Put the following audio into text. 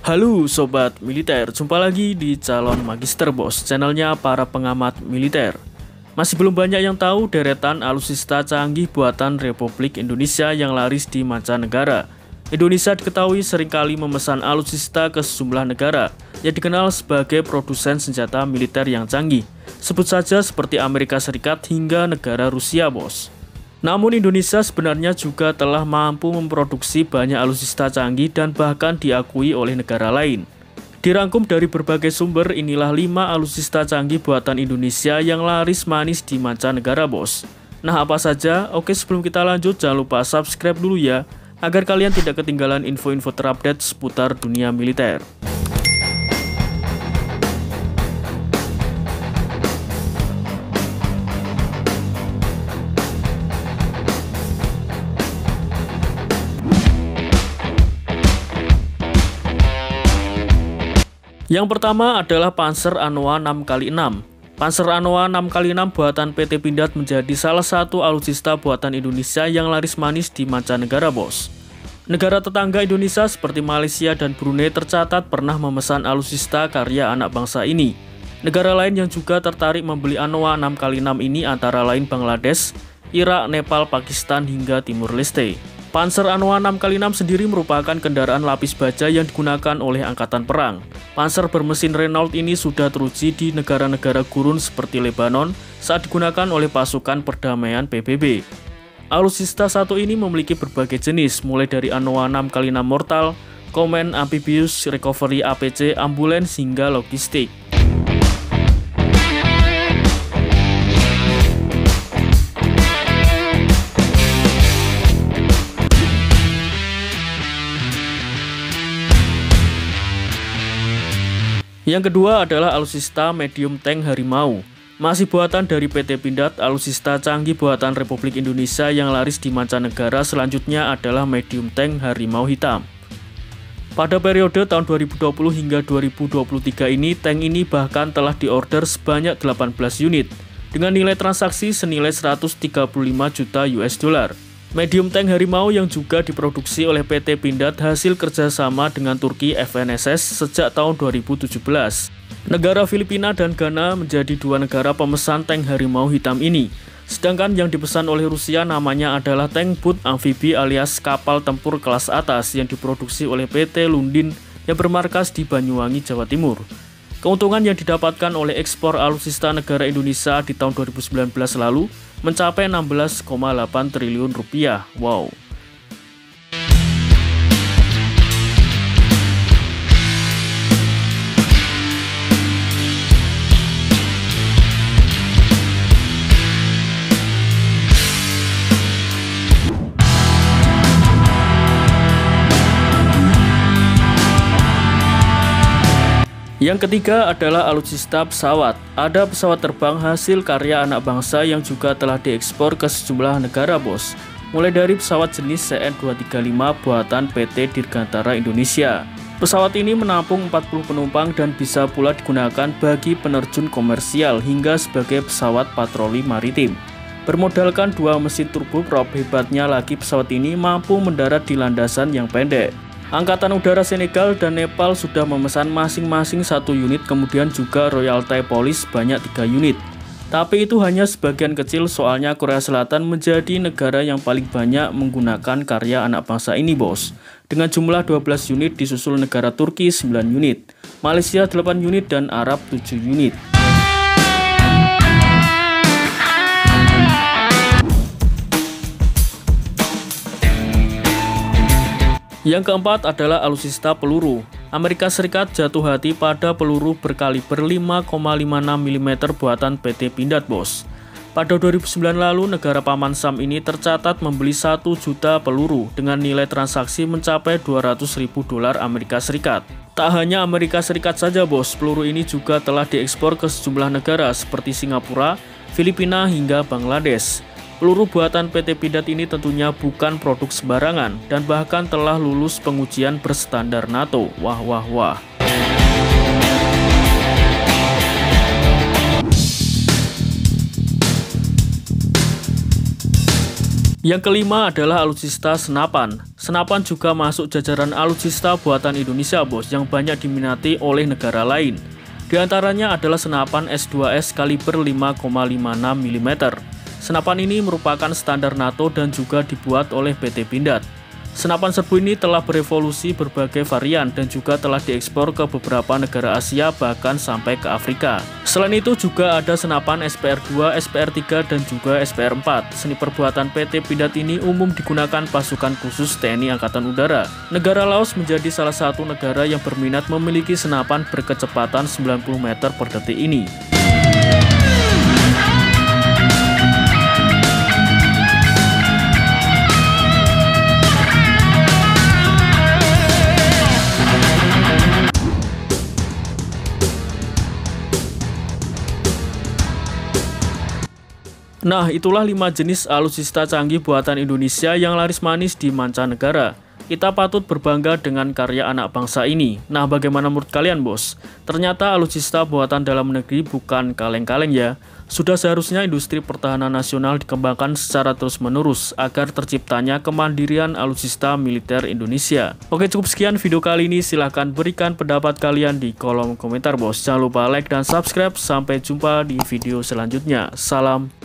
Halo Sobat Militer, jumpa lagi di Calon Magister Bos, channelnya para pengamat militer. Masih belum banyak yang tahu deretan alusista canggih buatan Republik Indonesia yang laris di mancanegara. Indonesia diketahui sering kali memesan alusista ke sejumlah negara yang dikenal sebagai produsen senjata militer yang canggih. Sebut saja seperti Amerika Serikat hingga negara Rusia, bos. Namun Indonesia sebenarnya juga telah mampu memproduksi banyak alusista canggih dan bahkan diakui oleh negara lain. Dirangkum dari berbagai sumber, inilah 5 alusista canggih buatan Indonesia yang laris manis di mancanegara bos. Nah apa saja? Oke sebelum kita lanjut jangan lupa subscribe dulu ya, agar kalian tidak ketinggalan info-info terupdate seputar dunia militer. Yang pertama adalah Panzer Anoa 6x6. Panzer Anoa 6x6 buatan PT Pindad menjadi salah satu alutsista buatan Indonesia yang laris manis di mancanegara, bos. Negara tetangga Indonesia seperti Malaysia dan Brunei tercatat pernah memesan alutsista karya anak bangsa ini. Negara lain yang juga tertarik membeli Anoa 6x6 ini antara lain Bangladesh, Irak, Nepal, Pakistan, hingga Timur Leste. Panzer Anoa 6x6 sendiri merupakan kendaraan lapis baja yang digunakan oleh Angkatan Perang. Panzer bermesin Renault ini sudah teruji di negara-negara gurun seperti Lebanon saat digunakan oleh pasukan perdamaian PBB. Alusista satu ini memiliki berbagai jenis, mulai dari Anoa 6x6 Mortal, Command Amphibious Recovery APC, Ambulans, hingga Logistik. Yang kedua adalah alusista medium tank harimau. Masih buatan dari PT Pindad, alusista canggih buatan Republik Indonesia yang laris di mancanegara selanjutnya adalah medium tank harimau hitam. Pada periode tahun 2020 hingga 2023 ini, tank ini bahkan telah diorder sebanyak 18 unit dengan nilai transaksi senilai 135 juta US dollar. Medium tank harimau yang juga diproduksi oleh PT Pindad hasil kerjasama dengan Turki FNSS sejak tahun 2017. Negara Filipina dan Ghana menjadi dua negara pemesan tank harimau hitam ini. Sedangkan yang dipesan oleh Rusia namanya adalah tank boot amfibi alias kapal tempur kelas atas yang diproduksi oleh PT Lundin yang bermarkas di Banyuwangi, Jawa Timur. Keuntungan yang didapatkan oleh ekspor alutsista negara Indonesia di tahun 2019 lalu mencapai 16,8 triliun rupiah. Wow. Yang ketiga adalah alutsista pesawat. Ada pesawat terbang hasil karya anak bangsa yang juga telah diekspor ke sejumlah negara, bos. Mulai dari pesawat jenis CN235 buatan PT Dirgantara Indonesia. Pesawat ini menampung 40 penumpang dan bisa pula digunakan bagi penerjun komersial hingga sebagai pesawat patroli maritim. Bermodalkan dua mesin turboprop, hebatnya lagi pesawat ini mampu mendarat di landasan yang pendek. Angkatan Udara Senegal dan Nepal sudah memesan masing-masing satu unit, kemudian juga Royal Thai Police banyak tiga unit. Tapi itu hanya sebagian kecil soalnya Korea Selatan menjadi negara yang paling banyak menggunakan karya anak bangsa ini bos. Dengan jumlah 12 unit disusul negara Turki 9 unit, Malaysia 8 unit dan Arab 7 unit. Yang keempat adalah alusista peluru. Amerika Serikat jatuh hati pada peluru berkaliber 5,56 mm buatan PT Pindad Bos. Pada 2009 lalu, negara Paman Sam ini tercatat membeli 1 juta peluru dengan nilai transaksi mencapai 200 ribu dolar Amerika Serikat. Tak hanya Amerika Serikat saja bos, peluru ini juga telah diekspor ke sejumlah negara seperti Singapura, Filipina, hingga Bangladesh. Peluru buatan PT Pindad ini tentunya bukan produk sembarangan dan bahkan telah lulus pengujian berstandar NATO. Wah wah wah. Yang kelima adalah alutsista senapan. Senapan juga masuk jajaran alutsista buatan Indonesia bos yang banyak diminati oleh negara lain. Di antaranya adalah senapan S2S kaliber 5,56 mm. Senapan ini merupakan standar NATO dan juga dibuat oleh PT Pindad. Senapan serbu ini telah berevolusi berbagai varian dan juga telah diekspor ke beberapa negara Asia bahkan sampai ke Afrika. Selain itu juga ada senapan SPR-2, SPR-3 dan juga SPR-4. Seni perbuatan PT Pindad ini umum digunakan pasukan khusus TNI Angkatan Udara. Negara Laos menjadi salah satu negara yang berminat memiliki senapan berkecepatan 90 meter per detik ini. Nah, itulah 5 jenis alutsista canggih buatan Indonesia yang laris manis di mancanegara. Kita patut berbangga dengan karya anak bangsa ini. Nah, bagaimana menurut kalian, bos? Ternyata alutsista buatan dalam negeri bukan kaleng-kaleng ya. Sudah seharusnya industri pertahanan nasional dikembangkan secara terus-menerus agar terciptanya kemandirian alutsista militer Indonesia. Oke, cukup sekian video kali ini. Silahkan berikan pendapat kalian di kolom komentar, bos. Jangan lupa like dan subscribe. Sampai jumpa di video selanjutnya. Salam